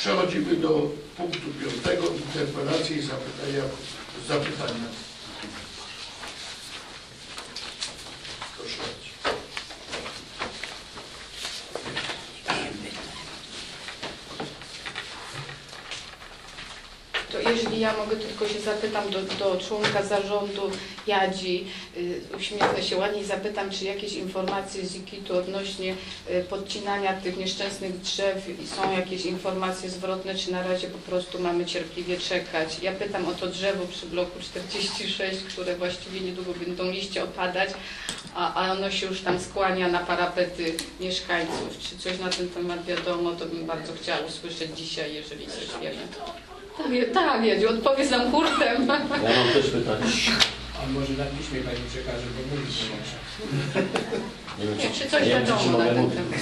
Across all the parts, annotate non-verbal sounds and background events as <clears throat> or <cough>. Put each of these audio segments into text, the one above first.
Przechodzimy do punktu piątego, interpelacje i zapytania. zapytania. Proszę bardzo. To jeżeli ja mogę tylko się zapytam do, do członka zarządu Jadzi, y, uśmiechnę się ładnie i zapytam, czy jakieś informacje z IKIT-u odnośnie y, podcinania tych nieszczęsnych drzew i są jakieś informacje zwrotne, czy na razie po prostu mamy cierpliwie czekać. Ja pytam o to drzewo przy bloku 46, które właściwie niedługo będą liście opadać, a, a ono się już tam skłania na parapety mieszkańców. Czy coś na ten temat wiadomo, to bym bardzo chciała usłyszeć dzisiaj, jeżeli coś wiemy. Tak, tak, Jedziu, odpowiedz nam hurtem. Ja mam też pytanie. A może na piśmie Pani przekaże, bo mówi nie może. Nie wiem, czy, Czy coś nie wiadomo na ten mówić. temat?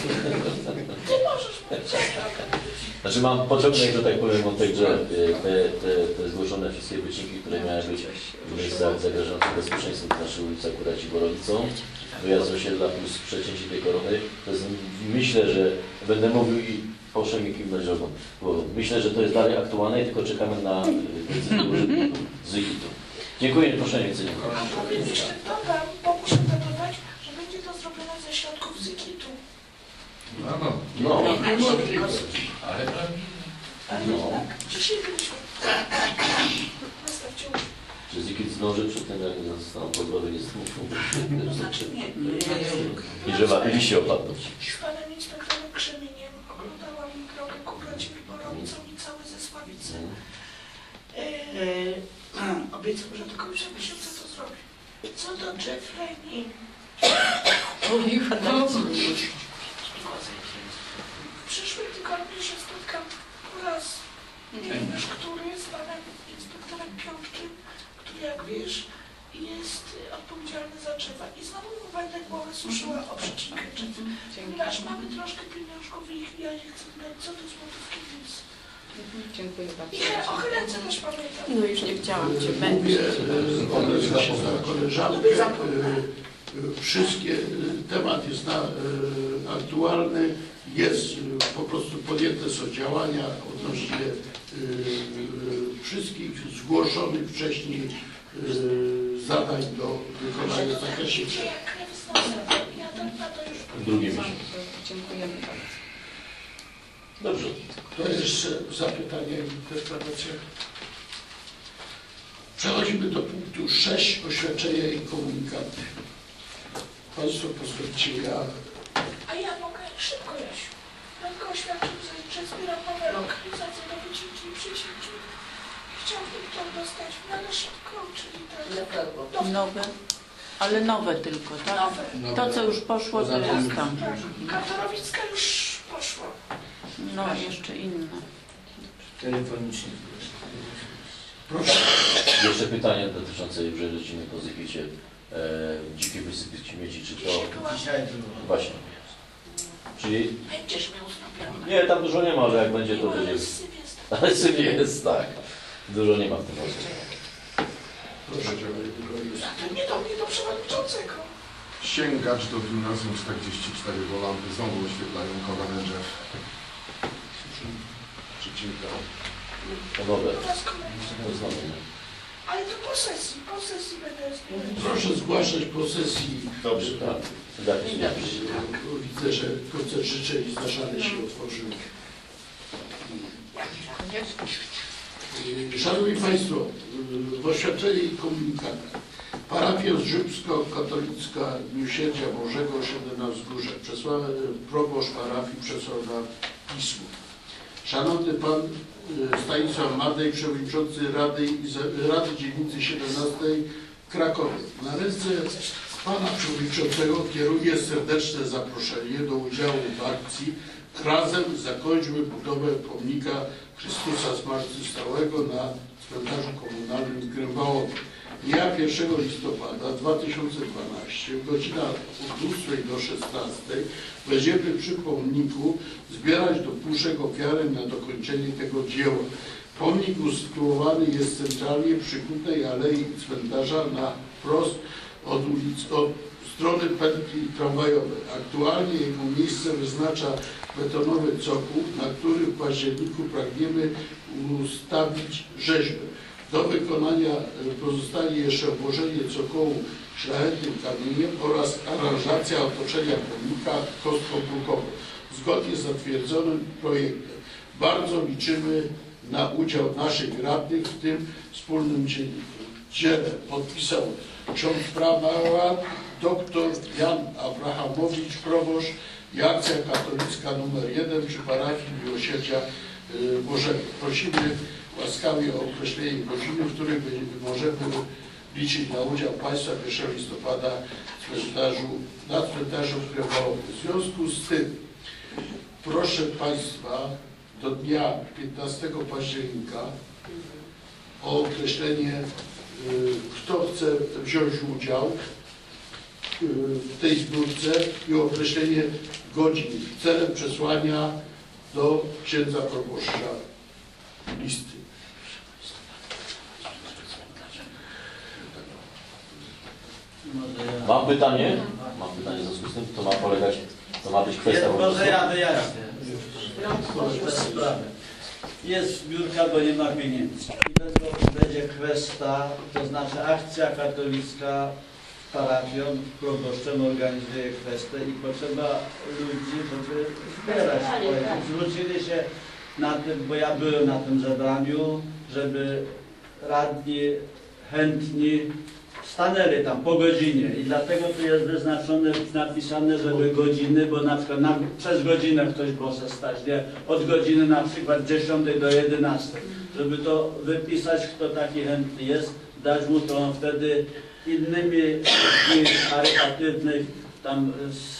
Znaczy mam pociągnąć, że tak powiem, od tej, że y, te, te, te zgłoszone wszystkie wycinki, które miały być w miejscach zagrażających bezpieczeństwem, to znaczy ulica Kuraci Borowicą, wyjazd osiedla plus przecięcie tej korony, to jest, myślę, że będę mówił i poszłem i kiwnąć bo myślę, że to jest dalej aktualne i tylko czekamy na y, decyzję urzędników z IKIT-u. Dziękuję, proszę nie powiem jeszcze dodam, bo muszę że będzie to zrobione ze środków Zikitu. No, no. No, Ale nie z No. tak, dzisiaj byliśmy. Nastawcie uwagę. czy Zikit zdąży przed tym, jak zostaną smuchu? To znaczy nie, nie, I że wa- liście opadną. Z panem Eee, <clears throat> obiecał, że do końca miesiąca to zrobi. Co do drzew Leni, Mówiła nam w przyszłym tygodniu się spotkam po raz nie wiem już który z panem inspektorem Piątkiem, który jak wiesz jest odpowiedzialny za drzewa. I znowu mu będę głowę suszyła o przecinkę drzew. Ponieważ mamy troszkę pieniążków i ja nie chcę dać. Co do złotówki, więc... Dziękuję bardzo. he- o chylence też pamiętam. No już nie chciałam Cię męczyć. e, koleżankę. e, e, Wszystkie, temat jest na, aktualny, jest po prostu podjęte są działania odnośnie wszystkich zgłoszonych wcześniej zadań do wykonania w zakresie. Drugi miesiąc. Dziękujemy bardzo. Dobrze. To jest jeszcze zapytanie i interpretacja. Przechodzimy do punktu 6, oświadczenia i komunikaty. Państwo pozwólcie, ja A ja mogę szybko, Jasiu. Będę oświadczył, że- zbieram nowe lokalizacje do wycinki i przecinki. Chciałbym to dostać w miarę szybko, czyli tak... do- Nowe, ale nowe tylko, tak? Nowe. To, co już poszło, to jest tam. Tak, Katorowicka już. No, jeszcze inne. Telefonicznie. proszę. Jeszcze pytanie dotyczące Brzeżeciny po Zykicie. E, dzikie wysypy śmieci, czy to... Dzisiaj. Właśnie. Czyli... Będziesz miał zrobione. Nie, tam dużo nie ma, ale jak będzie, to będzie... Ale syp jest, tak. Dużo nie ma w tym razie. Proszę, A to nie do mnie, do przewodniczącego. Sięgacz do gimnazjum 44, bo lampy znowu oświetlają koronę drzew. Przecinka. To nowe. Po raz kolejny. To znowu nie. Ale to po sesji, po sesji będę zmieniać. proszę zgłaszać po sesji. Dobrze, tak. Nie Bo Widzę, że koncert życzeń zdarzane się otworzył. Szanowni Państwo, w oświadczeniu i komunikatach. Parafia Zrzybsko-Katolicka Miłosierdzia Bożego osiedle na wzgórze. Przesłany proboszcz parafii przesłał na pismo. Szanowny Pan y, Stanisław Madej, Przewodniczący Rady, Rady Dzielnicy 17 w Krakowie. Na ręce Pana Przewodniczącego kieruję serdeczne zaproszenie do udziału w akcji Razem zakończmy budowę pomnika Chrystusa Zmartwychwstałego na cmentarzu komunalnym w Grębałowie. Dnia 1 listopada 2012, godzina od 8 do 16 będziemy przy pomniku zbierać do puszek ofiarę na dokończenie tego dzieła. Pomnik usytuowany jest centralnie przy Kutnej Alei Cmentarza na wprost od ulicy, od, strony pętli tramwajowej. Aktualnie jego miejsce wyznacza betonowy cokół, na którym w październiku pragniemy ustawić rzeźbę. Do wykonania e, pozostali jeszcze obłożenie cokołu szlachetnym kamieniem oraz aranżacja otoczenia pomnika kostką zgodnie z zatwierdzonym projektem. Bardzo liczymy na udział naszych radnych w tym wspólnym dzie- dziele. Podpisał ksiądz prawa dr Jan Abrahamowicz, proboszcz i akcja katolicka numer 1 przy parafii Miłosierdzia y, Bożego. Prosimy łaskawie określenie godziny, w której możemy liczyć na udział Państwa 1 listopada w cmentarzu, na cmentarzu w Krewalowie. W związku z tym proszę Państwa do dnia 15 października o określenie, y, kto chce wziąć udział y, w tej zbiórce i o określenie godzin celem przesłania do księdza proboszcza listy. Mam pytanie, mam pytanie w związku z tym, to ma polegać, to ma być kwestia... Jest, może ja wyjaśnię. Jest zbiórka, bo nie ma pieniędzy. I będzie kwestia, to znaczy akcja katolicka z parafią, proboszczem organizuje kwestię i potrzeba ludzi, żeby zbierać. swoje. Zwrócili się na tym, bo ja byłem na tym zebraniu, żeby radni chętni stanęli tam po godzinie i dlatego tu jest wyznaczone, napisane, żeby godziny, bo na przykład na, przez godzinę ktoś może stać, nie? Od godziny na przykład 10 do 11, żeby to wypisać, kto taki chętny jest, dać mu to on wtedy innymi charytatywnych tam z,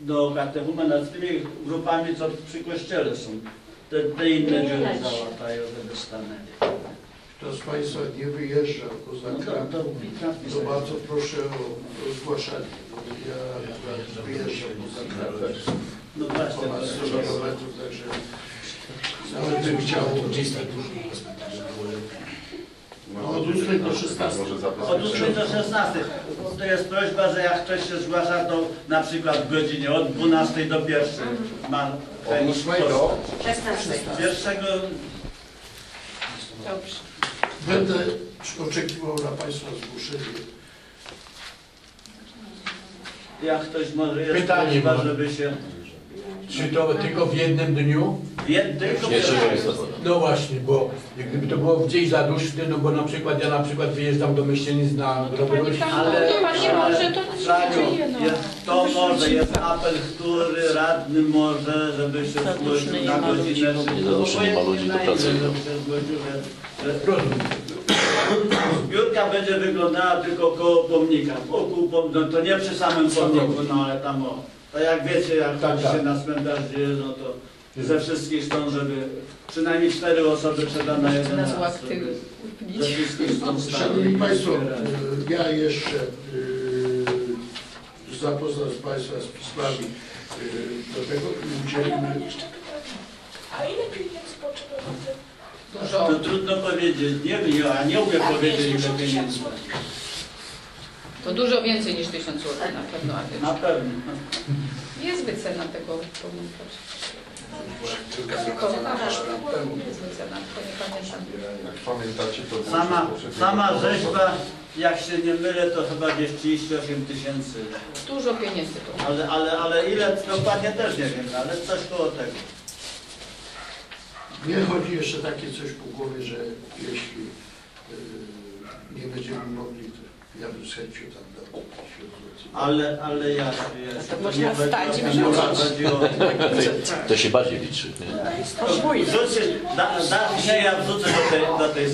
do katechumenalnymi grupami, co przy kościele są. Te, te inne dziury załatają, żeby stanęli. Kto z Państwa nie wyjeżdża poza No to, Kraków, to to bardzo proszę o, zgłaszanie. bo Ja akurat wyjeżdżam poza Kraków. No właśnie, ponad to 100 jest- kilometrów, także nawet bym chciał. No, od 8 do 16. Może Od 8 do 16. To jest prośba, że jak ktoś się zgłasza, to na przykład w godzinie od 12 do 1 ma chęć ósmego? postać. Pierwszego Dobrze. Będę oczekiwał na Państwa zgłoszenie. jak ktoś może jest Pytanie mam. żeby się Czy to tylko w jednym dniu? Tylko. No właśnie, bo jak gdyby to było gdzieś za duszny, no bo na przykład ja na przykład wyjeżdżam do Myślenic na No tam, Ale- to pani ale- może, to Franiu, nie no. jest, to może, jest apel, który radny może, żeby się zgłosił nie na ma godzinę. Nie za duszny nie ma ludzi, że rozumiem. Zbiórka będzie wyglądała tylko koło pomnika. Wokół pom- no to nie przy samym pomniku, no ale tam o. To jak wiecie, jak Tak, chodzi tak. się na cmentarz dzieje, no to ze wszystkich stron, żeby przynajmniej cztery osoby trzeba na jeden Nas raz. żeby Ze wszystkich stron. Szanowni Państwo, y, ja jeszcze y, zapoznam z Państwa z pismami y, do tego i udzielimy. A ile pieniędzy potrzeba? To trudno powiedzieć, nie wiem, ja nie umiem A powiedzieć ile pieniędzy. To dużo więcej niż 1000 zł na pewno, a Na pewno. jest wycena tego pomnika. Nie. Jak pamiętacie, to było Sama, sama rzeźba, jak się nie mylę, to chyba gdzieś 38 tysięcy. Dużo pieniędzy to. Ale, ale, ale ile dokładnie też nie wiem, ale coś koło tego. Mnie chodzi jeszcze takie coś po głowie, że jeśli y, nie będziemy mogli, ja bym z chęcią tam dał 1000 złotych. Ale, ale ja, ja To można wstać i. To się bardziej liczy. Nie? Wrzucie, da, da, nie, ja wrzucę do tej, do tej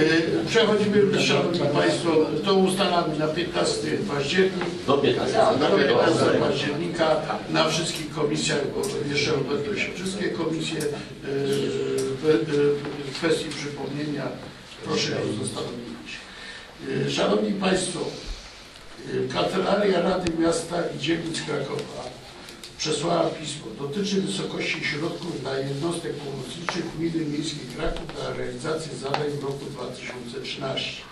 Y, Przechodzimy, Szanowni Państwo, to ustalamy na 15 październik. Do 15. Na 15 października na wszystkich komisjach, bo jeszcze odbędą się wszystkie komisje w y, w kwestii przypomnienia. Proszę o zastanowienie się. Y, Szanowni Państwo, y, Kancelaria Rady Miasta i Dzielnic Krakowa przesłała pismo. Dotyczy wysokości środków dla jednostek pomocniczych Gminy Miejskiej Kraków na realizację zadań w roku 2013.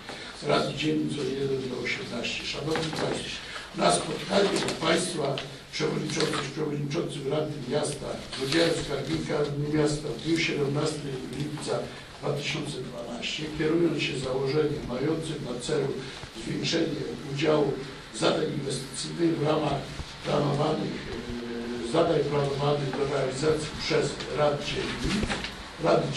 Rad Dzielnic od 1 do 18. Szanowni Państwo, na spotkaniu Państwa przewodniczących, przewodniczących Rady Miasta z udziałem skarbnika miasta w dniu 17 lipca 2012, kierując się założeniem mającym na celu zwiększenie udziału zadań inwestycyjnych w ramach planowanych, e, zadań planowanych do realizacji przez Rad Dzielnic, Rady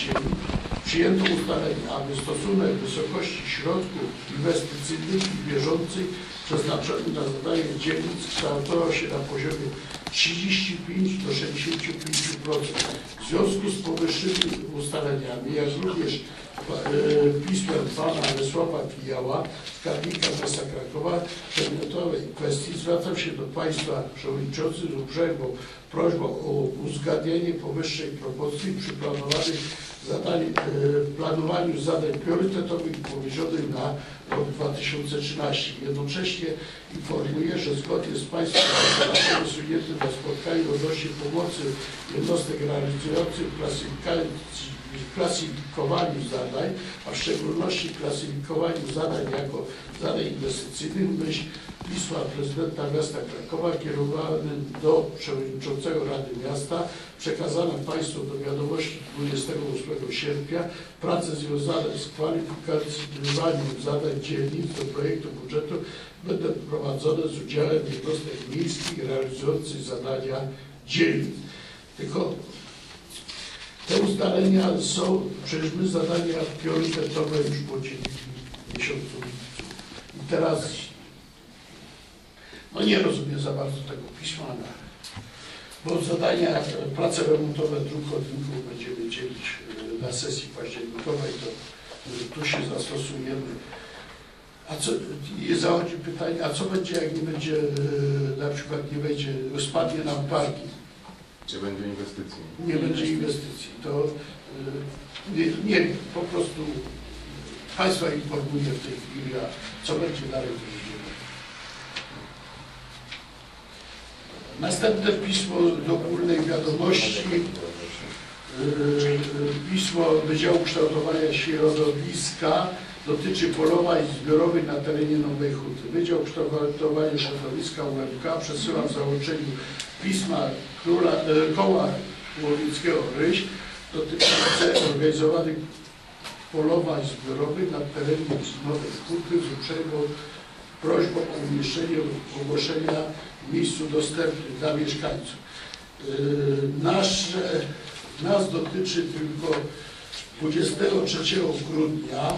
przyjęto ustalenie, aby stosunek wysokości środków inwestycyjnych i bieżących przeznaczonych na zadanie dzielnic kształtował się na poziomie 35 do 65%. W związku z powyższymi ustaleniami, jak również e, pismem pana Wesława Pijała, skarbnika miasta Krakowa, w przedmiotowej kwestii zwracam się do Państwa Przewodniczących z uprzejmą prośbą o uzgadnienie powyższej propozycji przy planowanych zadań, e, planowaniu zadań priorytetowych i powierzonych na rok 2013. Jednocześnie informuję, że zgodnie z Państwem postulatem wysuniętym na spotkaniu odnośnie pomocy jednostek realizujących klasyfikacji klasyfikowaniu zadań, a w szczególności klasyfikowaniu zadań jako zadań inwestycyjnych, myśl pisma prezydenta miasta Krakowa kierowanym do przewodniczącego Rady Miasta przekazane Państwu do wiadomości 28 sierpnia prace związane z kwalifikacjonowaniem zadań dzielnic do projektu budżetu będą prowadzone z udziałem jednostek miejskich realizujących zadania dzielnic. Tylko te ustalenia są, przecież my zadania priorytetowe już podzielili w miesiącu lipcu. I teraz, no nie rozumiem za bardzo tego pisma, no. bo zadania, prace remontowe dróg chodników będziemy dzielić e, na sesji październikowej, to e, tu się zastosujemy. A co, zachodzi pytanie, a co będzie, jak nie będzie, e, na przykład nie będzie, spadnie nam parking, Gdzie będzie inwestycji? nie będzie inwestycji, to y, nie, nie po prostu Państwa informuję w tej chwili, a co będzie dalej, nie wiem. Następne pismo do ogólnej wiadomości, y, y, pismo Wydziału Kształtowania Środowiska dotyczy polowań zbiorowych na terenie Nowej Huty. Wydział Kształtowania Środowiska UMK przesyła w załączeniu pisma króla, e, koła łowieckiego Ryś dotyczące organizowanych polowań zbiorowych na terenie Nowej Huty z uprzejmą prośbą o umieszczenie ogłoszenia w miejscu dostępnym dla mieszkańców. E, Nasze, nas dotyczy tylko 23 grudnia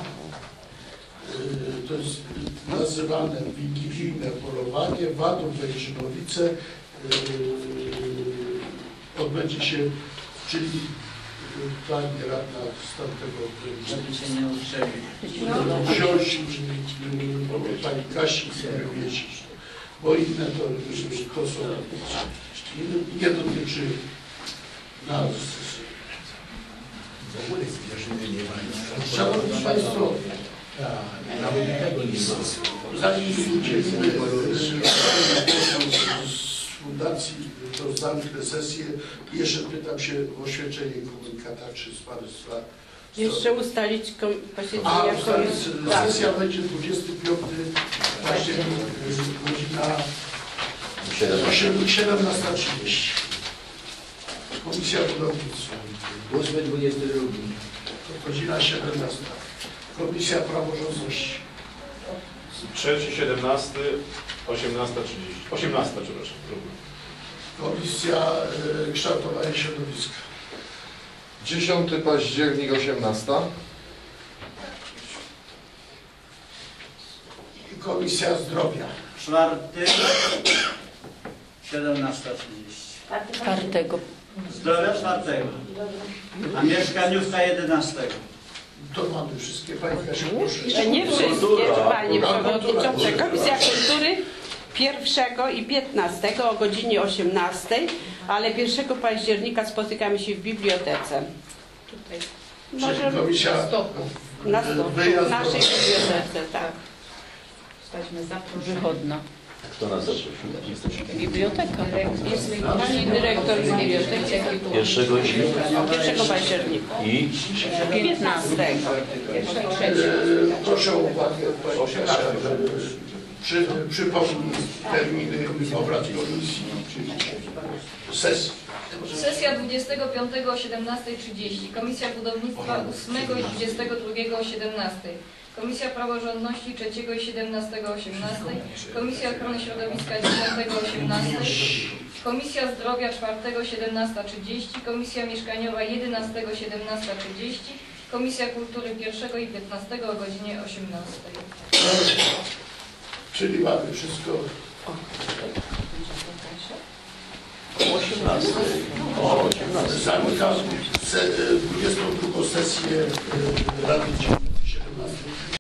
to jest nazywane wigilijne polowanie, Wadów Wejrzynowice y, odbędzie się, czyli y, pani radna z tamtego Żeby się nie uszczelić. wziąć y, pani Kasi i wieścić, bo inne to, to są, nie dotyczy nas. W ogóle zwierzyny nie ma. Szanowni Państwo, Tak, Nawet tego nie ma. Zanim udzielimy e, z fundacji rozdanych te sesje, jeszcze pytam się o oświadczenie komunikata, czy z Państwa... Jeszcze ustalić kom- posiedzenia A, komisji. Tak. sesja będzie 25 października, godzina 7. 17.30. Komisja Budownictwa, 8.22. godzina 17. Komisja Praworządności. Trzeci, 17, 18, 30. 18, przepraszam. Komisja e, Kształtowania Środowiska. 10 październik 18. I Komisja Zdrowia. Czwarty, 17.30. Czwartego. Zdrowia czwartego. A mieszkaniówka 11. To mamy wszystkie. Pani Kasiu, proszę. E, Nie wszystkie, Panie. Przewodniczący. Komisja Kultury 1 i 15 o godzinie 18, ale 1 października spotykamy się w bibliotece. Tutaj. Czyli Możemy komisja Stoku. na sto, w naszej bibliotece, tak. Jesteśmy zaproszeni. Wychodna. Kto nas zaprosił? Biblioteka. Jest pani dyrektor biblioteki Pierwszego i, pierwszego października. i 15. Pierwsza i E, trzecia. Proszę o uwagę, przy, przypomnieć terminy obrad komisji, czyli sesji. Sesja 25 o 17.30, Komisja Budownictwa 8 i 22 o 17.00, Komisja Praworządności 3 i 17 o 18.00, Komisja Ochrony Środowiska 10 o 18.00, Komisja Zdrowia 4 o 17.30, Komisja Mieszkaniowa 11 o 17.30, Komisja Kultury 1 i 15 o godzinie 18.00. Czyli mamy wszystko. o 18. O 18. Zamykam se, 22 sesję e, Rady Dziennej.